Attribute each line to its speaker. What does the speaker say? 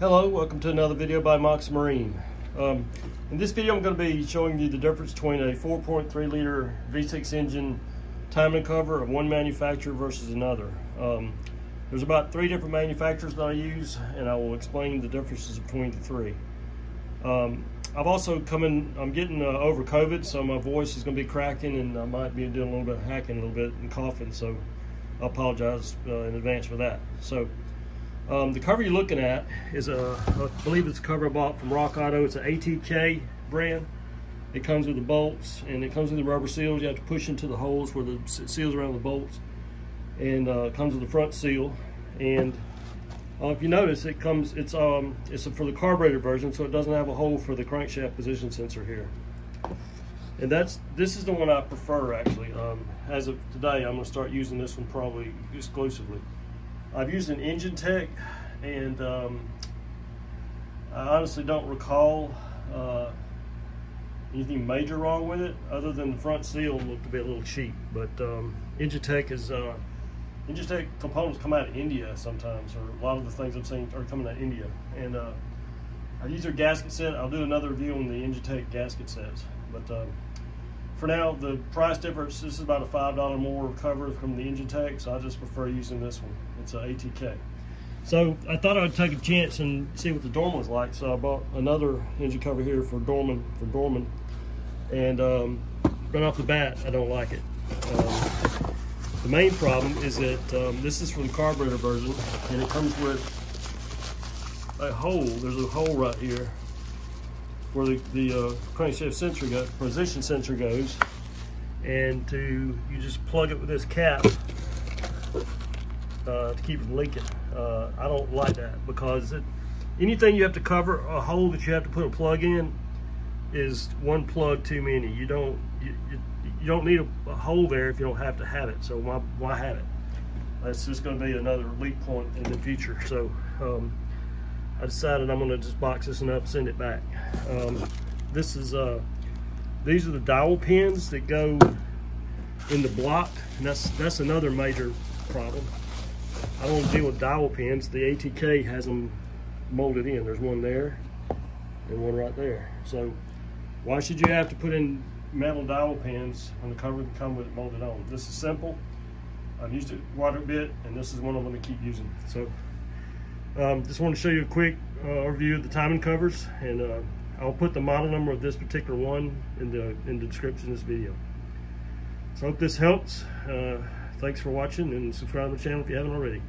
Speaker 1: Hello, welcome to another video by Mox Marine. Um, in this video I'm going to be showing you the difference between a 4.3 liter V6 engine timing cover of one manufacturer versus another. Um, there's about three different manufacturers that I use and I will explain the differences between the three. Um, I've also come in, I'm getting uh, over COVID so my voice is going to be cracking and I might be doing a little bit of hacking a little bit and coughing so I apologize uh, in advance for that. So um, the cover you're looking at is a, I believe it's a cover I bought from RockAuto. It's an ATP brand. It comes with the bolts and it comes with the rubber seals. You have to push into the holes where the seals around the bolts. And uh, comes with the front seal. And uh, if you notice, it comes, it's um, it's for the carburetor version, so it doesn't have a hole for the crankshaft position sensor here. And that's, this is the one I prefer actually. Um, as of today, I'm gonna start using this one probably exclusively. I've used an Engine Tech and um, I honestly don't recall uh, anything major wrong with it other than the front seal looked to be a little cheap. But um, Engine Tech is, uh, Engine Tech components come out of India sometimes or a lot of the things I'm seeing are coming out of India. And uh, I use their gasket set. I'll do another review on the Engine Tech gasket sets. But um, for now, the price difference, this is about a $5 more cover from the Engine Tech, so I just prefer using this one. It's an ATP. So I thought I would take a chance and see what the Dorman was like, so I bought another engine cover here for Dorman, for Dorman. And um, right off the bat, I don't like it. Um, the main problem is that um, this is for the carburetor version, and it comes with a hole. There's a hole right here where the, the uh, crankshaft sensor goes, position sensor goes, and to you just plug it with this cap uh, to keep it from leaking. Uh, I don't like that because it, anything you have to cover a hole that you have to put a plug in is one plug too many. You don't you, you, you don't need a, a, hole there if you don't have to have it. So why why have it? That's just going to be another leak point in the future. So. Um, I decided I'm gonna just box this one up, send it back. Um, this is, uh, these are the dowel pins that go in the block, and that's, that's another major problem. I don't deal with dowel pins. The ATP has them molded in. There's one there and one right there. So why should you have to put in metal dowel pins when the cover can come with it molded on? This is simple. I've used it quite a bit, and this is one I'm going to keep using. So um, just want to show you a quick uh, overview of the timing covers and uh, I'll put the model number of this particular one in the, in the description of this video. So I hope this helps. Uh, thanks for watching and subscribe to the channel if you haven't already.